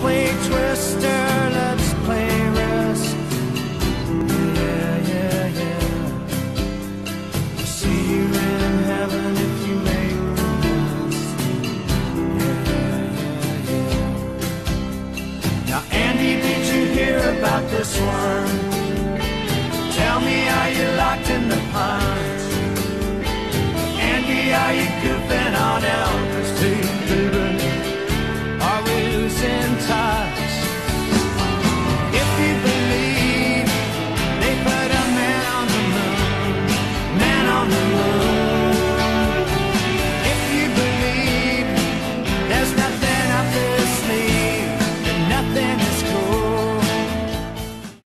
play Twister, let's play Risk. Yeah, yeah, yeah. I'll see you in heaven if you make the list. Yeah, yeah, yeah. Now, Andy, did you hear about this one? Tell me, are you locked in the pond? Andy, are you good?